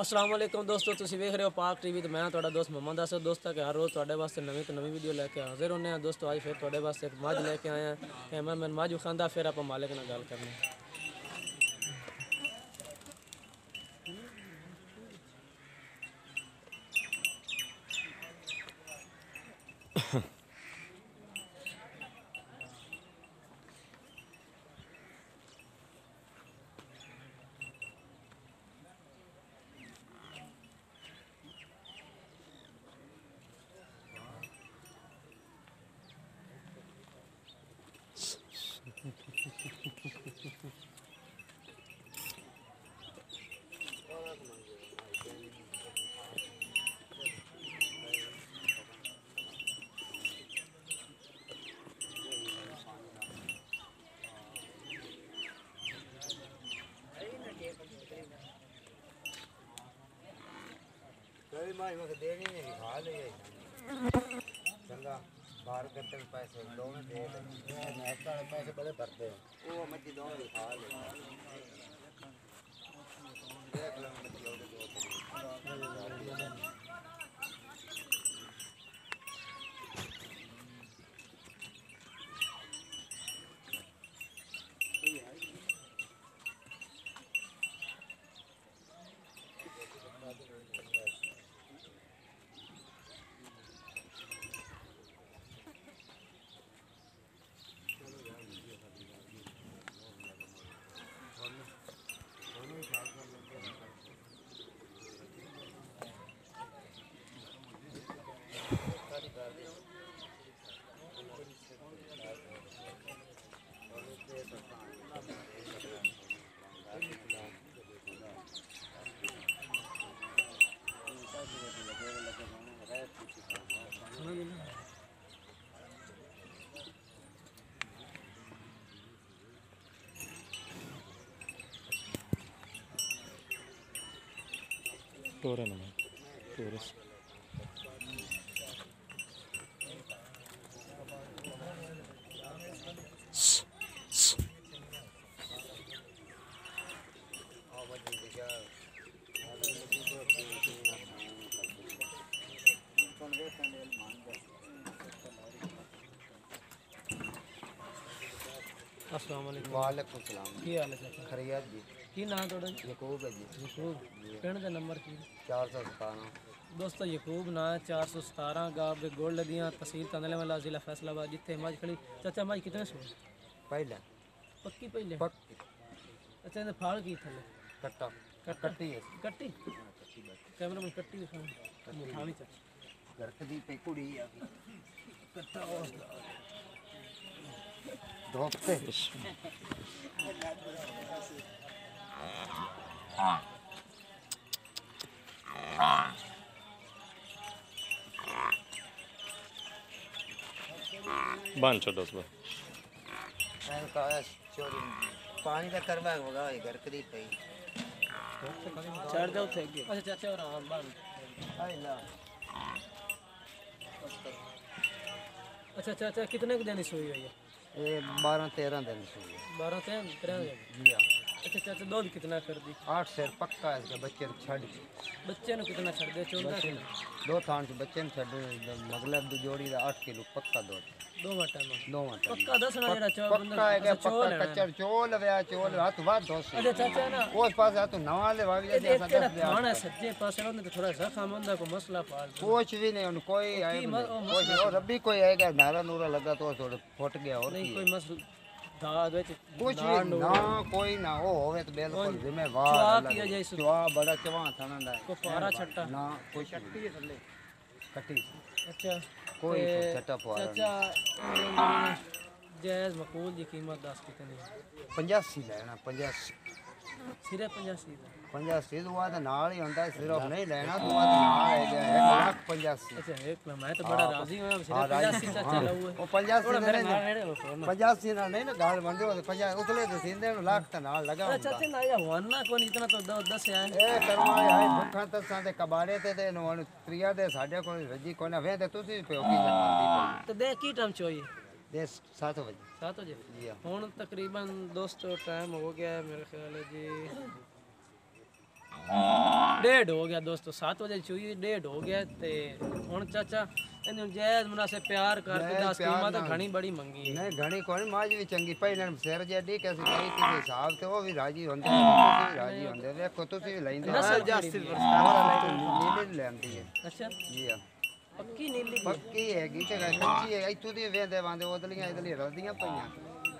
ਅਸਲਾਮ ਵਾਲੇਕੁਮ ਦੋਸਤੋ ਤੁਸੀਂ ਵੇਖ ਰਹੇ ਹੋ ਪਾਕ ਟੀਵੀ ਤੇ ਮੈਂ ਤੁਹਾਡਾ ਦੋਸਤ ਮੁਹੰਮਦ ਅਸਦ ਦੋਸਤਾਂ ਕਿ ਹਰ ਰੋਜ਼ ਤੁਹਾਡੇ ਵਾਸਤੇ ਨਵੀਂ ਤੋਂ ਨਵੀਂ ਵੀਡੀਓ ਲੈ ਕੇ ਹਾਜ਼ਰ ਹੁੰਦੇ ਹਾਂ ਦੋਸਤੋ ਅੱਜ ਫਿਰ ਤੁਹਾਡੇ ਵਾਸਤੇ ਇੱਕ ਮੱਝ ਲੈ ਕੇ ਆਏ ਹਾਂ ਕੈਮਰਾਮੈਨ ਮੱਝ ਖਾਂਦਾ ਫਿਰ ਆਪਾਂ ਮਾਲਕ ਨਾਲ ਗੱਲ ਕਰਨੀ ਹੈ कभी माँ मुझे देनी नहीं, खा ले चंगा, बाहर करते हैं पैसे, दो में दे दे। पैसे बड़े भरते हैं वो मच्छी दो में खा ले। देख लो मच्छी टोरन में टोरस अस्सलाम वालेकुम वालेकुम सलाम की हाल है खरियात जी। की ना थोड़ा यकूब है जी यकूब पिंड का नंबर की चार सौ सतारह दोस्तों यकूब ना चार सौ सतारह गाँव के गोल लदियाँ तहसील तंदले वाला जिला फैसलाबाद जितने मज खड़ी चाचा मज कितने सौ पहले पक्की पहले पक्की अच्छा इन्हें फाड़ की थले कट्टा कट्टी है कट्टी कैमरा में कट्टी दिखाओ खानी चाहिए घर की पे कुड़ी आ कट्टा और धोपते पानी का करवा होगा घर करीब पे थे अच्छा चाचा और हम आई ना। अच्छा चाचा कितने दिन सोई हुई है ये? बारह तेरह दिन सोई है। बारह तेरह तेरह जी हाँ। अच्छा, अच्छा, अच्छा चाचा दूध कितना कर दी? आठ शेर पक्का है इसका बच्चे ने छड़ बच्चे ने कितना छड़ दे चौदह दो थान के बच्चे ने छड़ मतलब दो जोड़ी का आठ किलो पक्का दूध दो वाटा में। दो वाटा पक्का दस ना जरा अच्छा, चौल पक्का है क्या? पक्का कच्चर चौल व्या चौल हाथ वाद दो से। अरे चाचा ना। उस पास आ तो नवा ले भाभी जैसे ऐसा दस दे खाना सच्चे पास रो ने तो थोड़ा सा खामंदा को मसला पाल कुछ भी नहीं उन कोई आए कोई और रबी कोई आएगा नारा नूरा लगा तो थोड़ा फट गया और नहीं कोई मसला ਦਾਦ ਵਿੱਚ ਕੁਝ ਨਾ ਕੋਈ ਨਾ ਹੋਵੇ ਤਾਂ ਬਿਲਕੁਲ ਜ਼ਿੰਮੇਵਾਰ ਸੁਆ ਕੀ ਜਾਈ ਸੁਆ ਬੜਾ ਚਵਾ ਥਣਾ ਦਾ ਕੋ ਪਾਰਾ ਛੱਟਾ? ਨਾ ਕੋਈ ਛੱਟੀ ਹੈ ਥੱਲੇ? ਕੱਟੀ ਅੱਛਾ ਕੋਈ ਛੱਟਾ ਪਾਰਾ ਚਾਚਾ ਜੈਜ਼ ਮਕਬੂਲ ਦੀ ਕੀਮਤ ਦੱਸ ਕਿਤਨੀ 85 ਲੈਣਾ 85 ਸਿਰੇ 85 ਦਾ 85 ਦੁਆ ਤਾਂ ਨਾਲ ਹੀ ਹੁੰਦਾ ਸਿਰਫ ਨਹੀਂ ਲੈਣਾ ਦੁਆ ਤਾਂ ਨਾਲ ਹੈ 1 ਲੱਖ 85 ਅੱਛਾ ਇੱਕ ਨਾ ਮੈਂ ਤਾਂ ਬੜਾ ਰਾਜ਼ੀ ਹੋਇਆ ਸਿਰੇ ਹਾਂ, ਰਾਜ਼ੀ। 85 ਚਾਚਾ ਲਊ ਉਹ 85 ਥੋੜਾ ਮੇਰੇ ਨਹੀਂ ਨਾਲ ਨੇੜੇ ਹੋ ਕੋਨਾ 85 ਨਾਲ ਨਹੀਂ ਨਾ ਗੱਲ ਬੰਦੇ ਉਹ 50 ਉਤਲੇ ਤੇ ਸਿੰਦੇ ਨੂੰ ਲੱਖ ਤਾਂ ਨਾਲ ਲਗਾ ਹੁੰਦਾ। ਚਾਚਾ ਨਾ ਇਹ ਹੋਣਾ ਕੋਈ ਇਤਨਾ ਤਾਂ ਦੋ ਦੱਸਿਆ ਨਹੀਂ ਇਹ ਕਰਮਾ ਹੈ ਭੁੱਖਾਂ ਤਸਾਂ ਦੇ ਕਬਾੜੇ ਤੇ ਤੇ ਨੂੰ ਤ੍ਰਿਆ ਦੇ ਸਾਡੇ ਕੋਲ ਰੱਜੀ ਕੋਈ ਨਾ ਵੇ ਤੇ ਤੁਸੀਂ ਪਿਓ ਕੀ ਜਾਂਦੀ ਤੇ ਦੇ ਕੀ ਟਾਈਮ ਚੋਈ देर सात बजे सात बजे हूँ तकरीबन दोस्तों टाइम हो गया है मेरे ख्याल है जी डेढ़ हो गया दोस्तों सात बजे चुई डेढ़ हो गया ते ਹੁਣ ਚਾਚਾ ਇਹਨੂੰ ਜੈਜ਼ ਮੁਨਾਸੇ ਪਿਆਰ ਕਰਕੇ ਦੱਸ ਕੀਮਤ ਘਣੀ ਬੜੀ ਮੰਗੀ ਨਹੀਂ ਘਣੀ ਕੋਈ ਮਾਜ ਵੀ ਚੰਗੀ ਪਈ ਨਾ ਸਿਰ ਜੇ ਡੀ ਕਿਸੇ ਕਹੀ ਕਿਸੇ ਹਿਸਾਬ ਤੇ ਉਹ ਵੀ ਰਾਜੀ ਹੁੰਦੇ ਤੁਸੀਂ ਰਾਜੀ ਹੁੰਦੇ ਵੇਖੋ ਤੁਸੀਂ ਲੈਂਦੇ ਨਾ ਸਰ ਜਸਟ ਸਿਲਵਰ ਸਟਾਰ ਲੈਂਦੇ ਲੈਂਦੀ ਹੈ। ਅੱਛਾ। ਜੀ ਹਾਂ। ਪੱਕੀ ਨੀਲੀ। ਪੱਕੀ ਹੈਗੀ ਤੇ ਕੱਚੀ ਹੈ ਇੱਥੋਂ ਦੀ ਵੇਂਦੇ ਵਾਂਦੇ ਉਦਲੀਆਂ ਇਦਲੀ ਰਲਦੀਆਂ ਪਈਆਂ।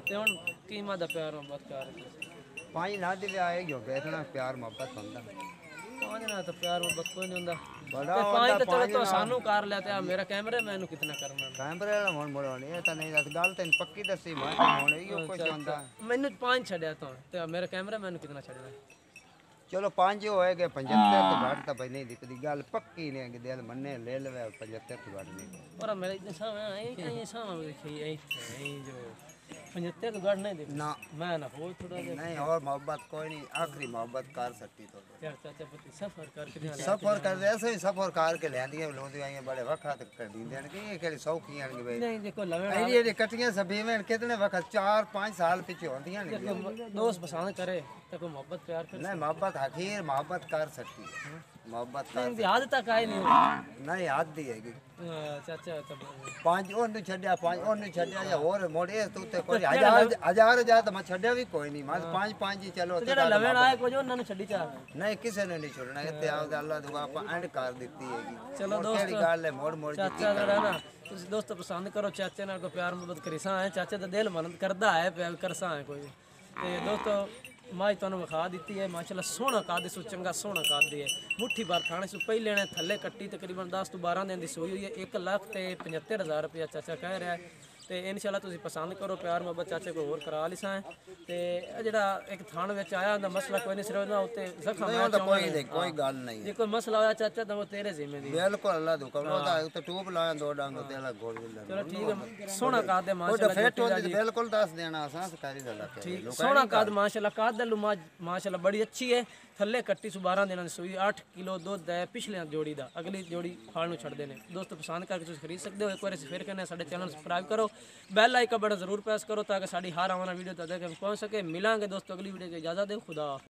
ਤੇ ਹੁਣ ਕੀਮਤ ਦਾ ਪਿਆਰ ਮੁਹੱਬਤ ਕਰ ਪੰਜ ਨਾ ਦੇ ਆਏਗੀ ਵੇਖਣਾ ਪਿਆਰ ਮੁਹੱਬਤ ਹੁੰਦਾ। ਪੰਜ ਨਾਲ ਤਾਂ ਪਿਆਰ ਮੁਹੱਬਤ ਕੋਈ ਨਹੀਂ ਹੁੰਦਾ। ਬੜਾ ਪੰਜ ਤਾਂ ਚਲੋ ਤਾਂ ਸਾਨੂੰ ਕਰ ਲਿਆ ਤੇ ਆ ਮੇਰਾ ਕੈਮਰਾ ਮੈਨੂੰ ਕਿਤਨਾ ਕਰਨਾ ਕੈਮਰੇ ਵਾਲਾ ਹੁਣ ਇਹ ਤਾਂ ਨਹੀਂ ਦੱਸ ਗੱਲ ਤੈਨੂੰ ਪੱਕੀ ਦੱਸੀ ਮੈਂ ਹੁਣ ਇਹੋ ਕੁਝ ਹੁੰਦਾ। ਮੈਨੂੰ ਪੰਜ ਛੱਡਿਆ ਤਾਂ ਤੇ ਮੇਰਾ ਕੈਮਰਾ ਮੈਨੂੰ ਕਿਤਨਾ ਛੱਡਣਾ। ਚਲੋ ਪੰਜ ਹੋਏਗੇ 75 ਤੋਂ ਘੱਟ ਤਾਂ ਭਾਈ ਨਹੀਂ ਦਿੱਕਦੀ ਗੱਲ ਪੱਕੀ ਨਹੀਂ ਕਿ ਦਿਲ ਮੰਨੇ ਲੈ ਲਵੇ 75 ਤੋਂ ਘੱਟ ਨਹੀਂ। ਪਰ ਮੇਰੇ ਇਦਾਂ ਸਾਹ ਇਹ ਇਹ ਸਾਹ ਵੇਖੀ ਇਹ ਜੋ तो गढ़ नहीं देखी ना मैं ना हो थोड़ा नहीं और मोहब्बत कोई नहीं आखिरी मोहब्बत कर सकती तो सफ़र कर ऐसे ही सफ़र कार के लेंदी लोग आइए बड़े वक्त कर दी देन कि ये केड़ी सौखी हैं भाई नहीं देखो लवे ऐडी ऐडी कटियाँ सभी में कितने वक्त चार पाँच साल पीछे होती हैं नहीं दोस्त पसंद करे तो मोहब्बत प्यार कर मोहब्बत आखिर मोहब्बत कर सकती है मोहब्बत कर नहीं याद तक आए नहीं होगी। नहीं याद दी हैगी हाँ, चाचा तब ਪੰਜ ਉਹਨੂੰ ਛੱਡਿਆ ਪੰਜ ਉਹਨੂੰ ਛੱਡਿਆ ਜਾਂ ਹੋਰ ਮੋੜੇ ਤੂੰ ਤੇ ਕੋਈ ਹਜ਼ਾਰ ਹਜ਼ਾਰ ਜਾ ਤਾਂ ਮੈਂ ਛੱਡਿਆ ਵੀ ਕੋਈ ਨਹੀਂ ਮੈਂ ਪੰਜ ਪੰਜ ਹੀ ਚਲੋ तो जेड़ा लवे आए कुछ उन्होंने छड़ी चाह ਨਹੀਂ ਕਿਸੇ ਨੇ ਨਹੀਂ ਛੱਡਣਾ ਇੱਥੇ ਆਪਦਾ ਅੱਲਾ ਦੁਆ ਆਪਾਂ ਐਂਡ ਕਰ ਦਿੱਤੀ ਹੈਗੀ ਚਲੋ ਹੋਰ ਕਿਹੜੀ ਦੋਸਤੋ, ਗੱਲ ਹੈ ਮੋੜ ਮੋੜ ਜੀ ਚਾਚਾ ਜਿਹੜਾ ਨਾ ਤੁਸੀਂ ਦੋਸਤ ਪਸੰਦ ਕਰੋ ਚਾਚੇ ਨਾਲ ਕੋਈ ਪਿਆਰ ਮੁਹੱਬਤ ਕਰੀਸਾਂ ਹੈ ਚਾਚੇ ਦਾ ਦਿਲ ਮਨਦ ਕਰਦਾ ਹੈ ਪਿਆਰ ਕਰਸਾਂ ਹੈ ਕੋਈ ਤੇ ਦੋਸਤੋ ਮਾਈ ਤੁਹਾਨੂੰ ਵਿਖਾ ਦਿੱਤੀ ਹੈ, ਮਾਸ਼ਾਅੱਲਾ ਸੋਹਣਾ ਕਾਦੇ ਸੋ ਚੰਗਾ ਸੋਹਣਾ ਕਾਦੇ ਹੈ। ਮੁੱਠੀ ਬਾਰ ਖਾਣੇ ਸੋ ਪਹਿਲੇ ਨੇ ਥੱਲੇ ਕੱਟੀ, ਤਕਰੀਬਨ 10 ਤੋਂ 12 ਦਿਨ ਦੀ ਸੋਈ ਹੋਈ ਹੈ। 1 ਲੱਖ ਤੇ 75000 ਰੁਪਇਆ ਚਾਚਾ ਕਹਿ ਰਿਹਾ ਹੈ। ਤੇ ਇਨਸ਼ਾਅੱਲਾ ਤੁਸੀਂ ਪਸੰਦ ਕਰੋ ਪਿਆਰ ਮੁਹੱਬਤ ਚਾਚੇ ਕੋਲ ਹੋਰ ਕਰਾ ਲਿਸਾਂ ਹੈ ਤੇ ਇਹ ਜਿਹੜਾ ਇੱਕ ਥਾਣ ਵਿੱਚ ਆਇਆ ਹੁੰਦਾ ਮਸਲਾ ਕੋਈ ਨਹੀਂ ਸਿਰਫ ਨਾ ਉੱਤੇ ਜ਼ਖਮ ਨਹੀਂ ਆ ਉਹ ਤਾਂ ਕੋਈ ਨਹੀਂ ਕੋਈ ਗੱਲ ਨਹੀਂ ਜੇ ਕੋਈ ਮਸਲਾ ਹੋਇਆ ਚਾਚਾ ਤਾਂ ਉਹ ਤੇਰੇ ਜ਼ਿੰਮੇ ਦੀ ਬਿਲਕੁਲ ਅੱਲਾ ਦੁਆ ਉਹਦਾ ਉੱਤੇ ਟੂਬ ਲਾਇਆ ਦੋ ਡੰਗ ਤੇ ਅੱਲਾ ਗੋਲ ਵੀ ਲੈਣਾ ਚਲੋ ਠੀਕ ਹੈ ਸੋਹਣਾ ਕਾਦੇ ਉਹ ਮਾਸ਼ਾਅੱਲਾ ਫਿੱਟ ਹੁੰਦੀ ਤੇ ਬਿਲਕੁਲ ਦੱਸ ਦੇਣਾ ਆਸਾਂ ਸਕਾਰੀ ਦਾ ਲੱਗ ਸੋਹਣਾ ਕਾਦ ਮਾਸ਼ਾਅੱਲਾ ਕਾਦ ਦਾ ਲੁਮਾ ਮਾਸ਼ਾਅੱਲਾ ਬੜੀ ਅੱਛੀ ਹੈ ਥੱਲੇ ਕੱਟੀ ਸੂ 12 ਦਿਨਾਂ ਦੀ ਸੂਈ 8 ਕਿਲੋ ਦੁੱਧ ਹੈ ਪਿਛਲੇ ਜੋੜੀ ਦਾ ਅਗਲੀ ਜੋੜੀ ਫਾਲ ਨੂੰ ਛੱਡਦੇ ਨੇ ਦੋਸਤੋ ਪਸੰਦ ਕਰਕੇ ਤੁਸੀਂ ਖਰੀਦ ਸਕਦੇ ਹੋ ਇੱਕ ਵਾਰ ਅਸੀਂ ਫਿਰ ਕਹਿੰਦੇ ਹਾਂ ਸਾਡੇ ਚੈਨਲ ਨੂੰ ਸਬਸਕ੍ਰਾਈਬ ਕਰੋ बैल आइकन बटन ज़रूर प्रेस करो ताकि साड़ी हर आवाना वीडियो तक पहुँच सके। मिलेंगे दोस्तों अगली वीडियो की इजाज़त दें। खुदा